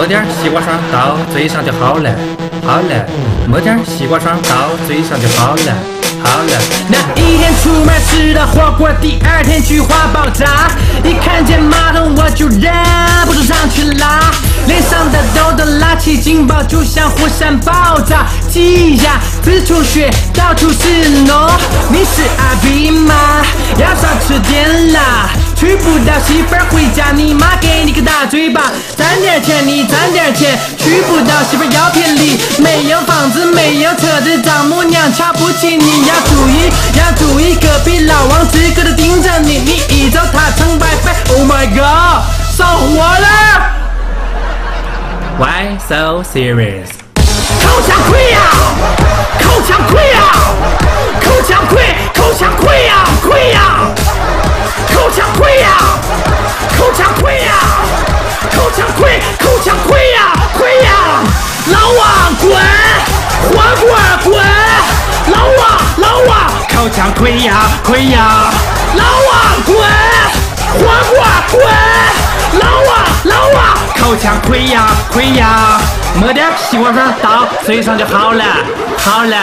抹点西瓜霜到嘴上就好了，好了，抹点西瓜霜到嘴上就好了，好了。那一天出门吃的火锅，第二天菊花爆炸，一看见马桶我就忍不住上去拉，脸上的痘痘拉起警报，就像火山爆炸，挤压四处血，到处是脓。你是阿比吗？要少吃点辣。娶不到媳妇儿回家，你妈给你个大嘴巴。攒点钱，你攒点钱。娶不到媳妇儿要聘礼，没有房子，没有车子，丈母娘瞧不起你，要注意，要注意，隔壁老王直勾的盯着你，你一走他成拜拜。Oh my god，上火了！Why so serious？口腔口腔溃疡，溃疡，老王滚，黄瓜滚，老王，老王，口腔溃疡，溃疡。抹点西瓜霜到嘴上就好了，好了。